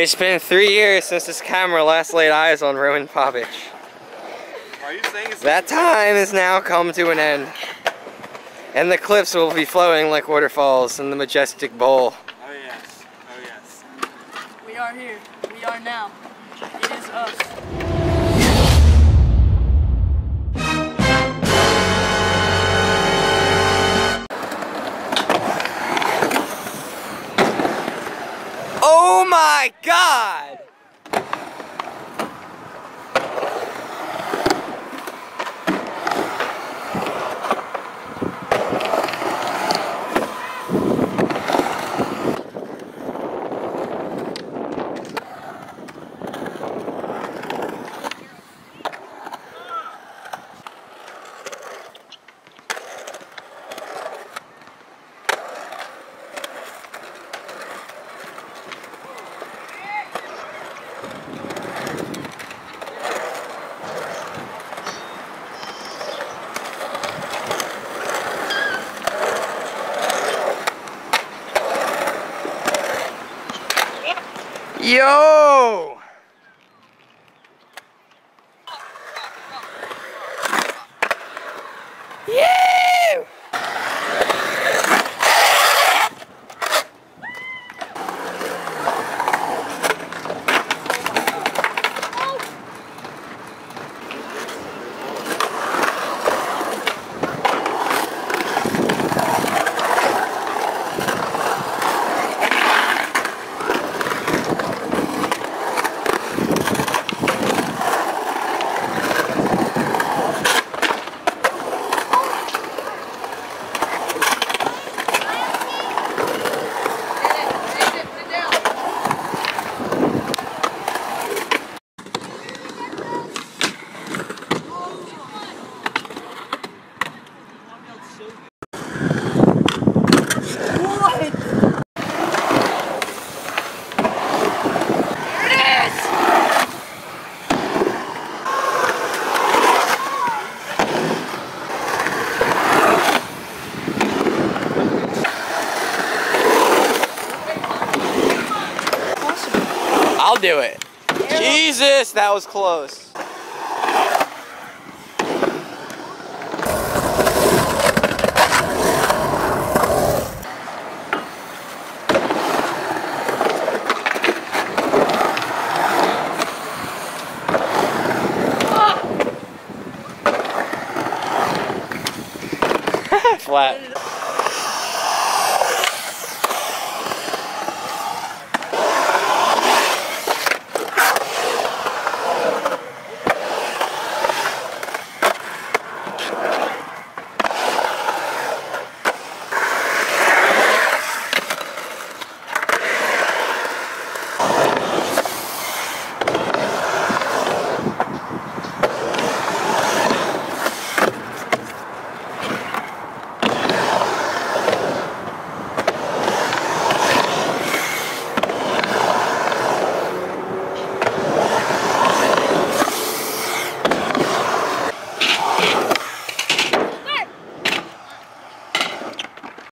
It's been three years since this camera last laid eyes on Roman Pabich. Are you saying it's That time has now come to an end. And the cliffs will be flowing like waterfalls in the majestic bowl. Oh yes. Oh yes. We are here. We are now. It is us. My god! Yo! Yeah! Do it. Jesus, that was close. Flat.